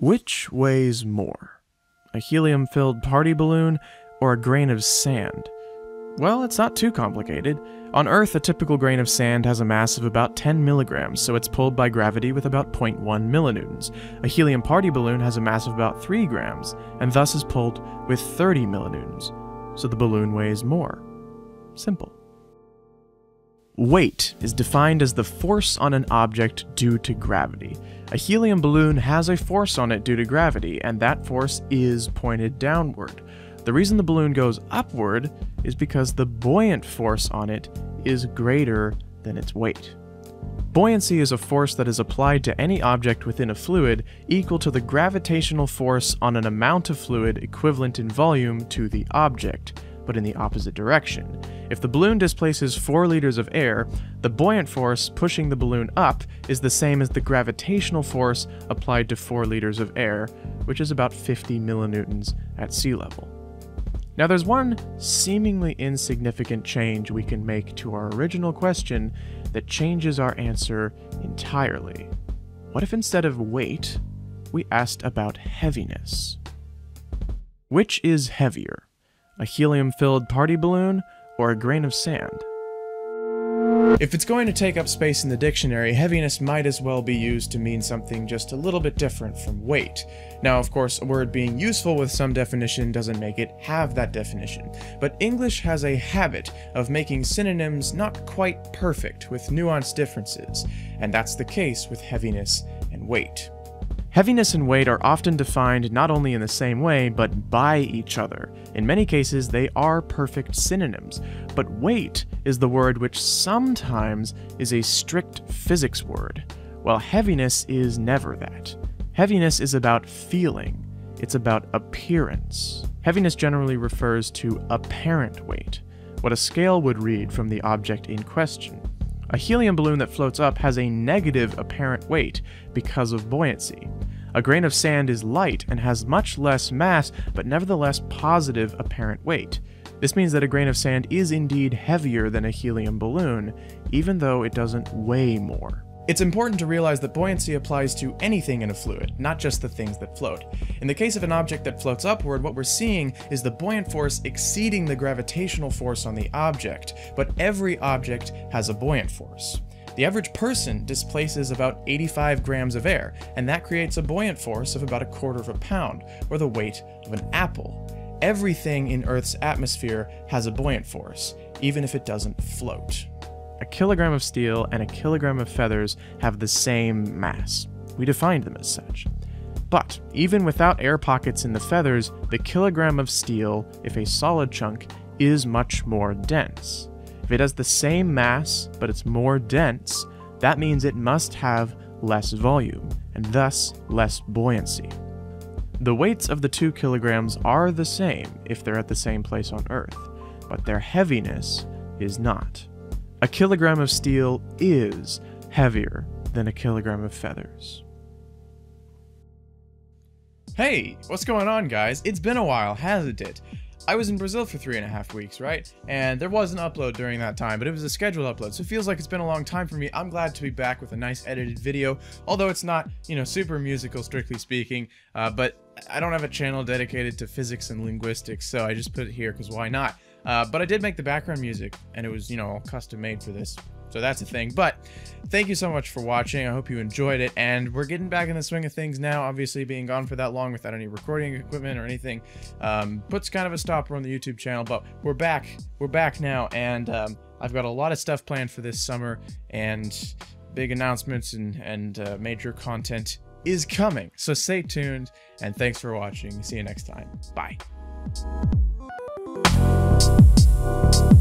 Which weighs more? A helium filled party balloon or a grain of sand? Well, it's not too complicated. On Earth, a typical grain of sand has a mass of about 10 milligrams, so it's pulled by gravity with about 0.1 millinewtons. A helium party balloon has a mass of about 3 grams, and thus is pulled with 30 millinewtons, so the balloon weighs more. Simple. Weight is defined as the force on an object due to gravity. A helium balloon has a force on it due to gravity, and that force is pointed downward. The reason the balloon goes upward is because the buoyant force on it is greater than its weight. Buoyancy is a force that is applied to any object within a fluid equal to the gravitational force on an amount of fluid equivalent in volume to the object, but in the opposite direction. If the balloon displaces 4 liters of air, the buoyant force pushing the balloon up is the same as the gravitational force applied to 4 liters of air, which is about 50 millinewtons at sea level. Now, there's one seemingly insignificant change we can make to our original question that changes our answer entirely. What if instead of weight, we asked about heaviness? Which is heavier, a helium filled party balloon or a grain of sand? If it's going to take up space in the dictionary, heaviness might as well be used to mean something just a little bit different from weight. Now, of course, a word being useful with some definition doesn't make it have that definition, but English has a habit of making synonyms not quite perfect with nuanced differences, and that's the case with heaviness and weight. Heaviness and weight are often defined not only in the same way, but by each other. In many cases, they are perfect synonyms, but weight is the word which sometimes is a strict physics word, while heaviness is never that. Heaviness is about feeling, it's about appearance. Heaviness generally refers to apparent weight, what a scale would read from the object in question. A helium balloon that floats up has a negative apparent weight because of buoyancy. A grain of sand is light and has much less mass, but nevertheless positive apparent weight. This means that a grain of sand is indeed heavier than a helium balloon, even though it doesn't weigh more. It's important to realize that buoyancy applies to anything in a fluid, not just the things that float. In the case of an object that floats upward, what we're seeing is the buoyant force exceeding the gravitational force on the object, but every object has a buoyant force. The average person displaces about 85 grams of air, and that creates a buoyant force of about a quarter of a pound, or the weight of an apple. Everything in Earth's atmosphere has a buoyant force, even if it doesn't float. A kilogram of steel and a kilogram of feathers have the same mass. We defined them as such. But even without air pockets in the feathers, the kilogram of steel, if a solid chunk, is much more dense. If it has the same mass, but it's more dense, that means it must have less volume, and thus less buoyancy. The weights of the two kilograms are the same if they're at the same place on Earth, but their heaviness is not. A kilogram of steel is heavier than a kilogram of feathers. Hey, what's going on, guys? It's been a while, hasn't it? I was in Brazil for three and a half weeks, right? And there was an upload during that time, but it was a scheduled upload, so it feels like it's been a long time for me. I'm glad to be back with a nice edited video, although it's not, you know, super musical, strictly speaking, uh, but I don't have a channel dedicated to physics and linguistics, so I just put it here because why not? Uh, but I did make the background music, and it was, you know, custom made for this. So that's a thing. But thank you so much for watching. I hope you enjoyed it. And we're getting back in the swing of things now. Obviously, being gone for that long without any recording equipment or anything um, puts kind of a stopper on the YouTube channel. But we're back. We're back now. And um, I've got a lot of stuff planned for this summer. And big announcements and, and uh, major content is coming. So stay tuned. And thanks for watching. See you next time. Bye you